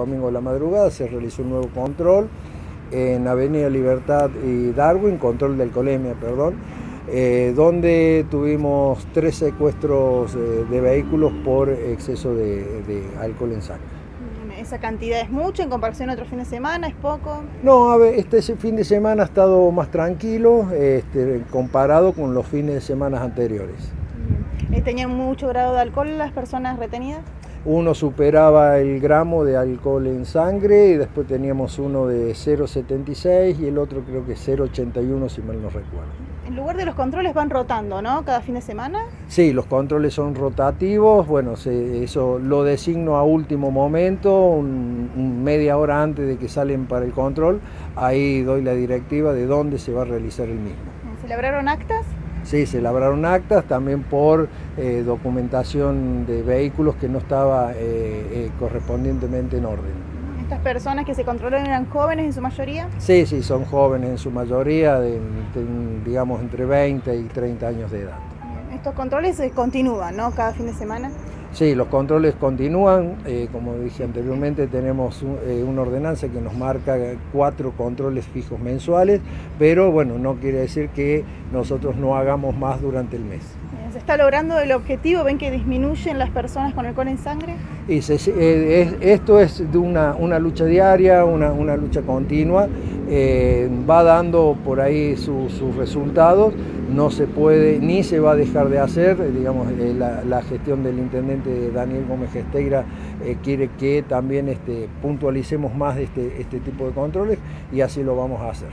domingo de la madrugada se realizó un nuevo control en Avenida Libertad y Darwin, control del colemia, perdón, eh, donde tuvimos tres secuestros eh, de vehículos por exceso de, alcohol en sangre. ¿Esa cantidad es mucho en comparación a otro fin de semana? ¿Es poco? No, a ver, este fin de semana ha estado más tranquilo este, comparado con los fines de semana anteriores. ¿Tenían mucho grado de alcohol las personas retenidas? Uno superaba el gramo de alcohol en sangre y después teníamos uno de 0,76 y el otro creo que 0,81 si mal no recuerdo. En lugar de los controles van rotando, ¿no? Cada fin de semana. Sí, los controles son rotativos, bueno, eso lo designo a último momento, un, media hora antes de que salen para el control, ahí doy la directiva de dónde se va a realizar el mismo. ¿Celebraron actas? Sí, se elaboraron actas también por eh, documentación de vehículos que no estaba eh, eh, correspondientemente en orden. ¿Estas personas que se controlaron eran jóvenes en su mayoría? Sí, sí, son jóvenes en su mayoría, de, digamos entre 20 y 30 años de edad. Estos controles continúan, ¿no? Cada fin de semana. Sí, los controles continúan. Eh, como dije anteriormente, tenemos eh, una ordenanza que nos marca cuatro controles fijos mensuales, pero bueno, no quiere decir que nosotros no hagamos más durante el mes. ¿Se está logrando el objetivo? ¿Ven que disminuyen las personas con alcohol en sangre? Y eh, esto es una, lucha diaria, una, lucha continua, va dando por ahí sus resultados no se puede ni se va a dejar de hacer, eh, digamos, eh, la, gestión del intendente Daniel Gómez Gesteira eh, quiere que también este, puntualicemos más este, este tipo de controles y así lo vamos a hacer.